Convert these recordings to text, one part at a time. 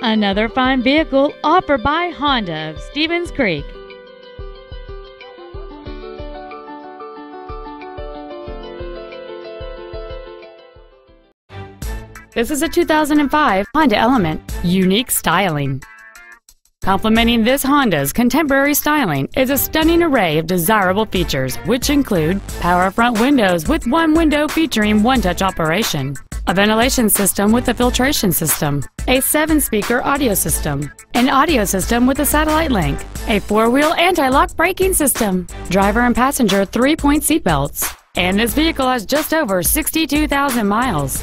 Another fine vehicle offered by Honda of Stevens Creek. This is a 2005 Honda Element, unique styling. Complementing this Honda's contemporary styling is a stunning array of desirable features, which include power front windows with one window featuring one-touch operation, a ventilation system with a filtration system, a seven-speaker audio system, an audio system with a satellite link, a four-wheel anti-lock braking system, driver and passenger three-point seatbelts, and this vehicle has just over 62,000 miles.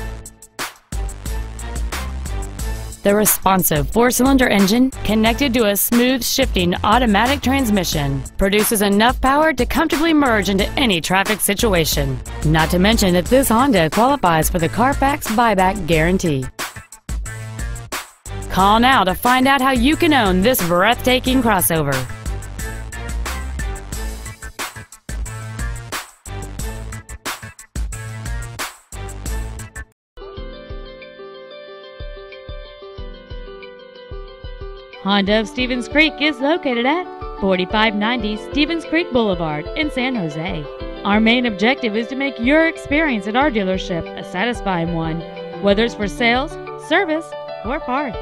The responsive four-cylinder engine, connected to a smooth shifting automatic transmission, produces enough power to comfortably merge into any traffic situation. Not to mention that this Honda qualifies for the Carfax buyback guarantee. Call now to find out how you can own this breathtaking crossover. Honda of Stevens Creek is located at 4590 Stevens Creek Boulevard in San Jose. Our main objective is to make your experience at our dealership a satisfying one, whether it's for sales, service, or parts.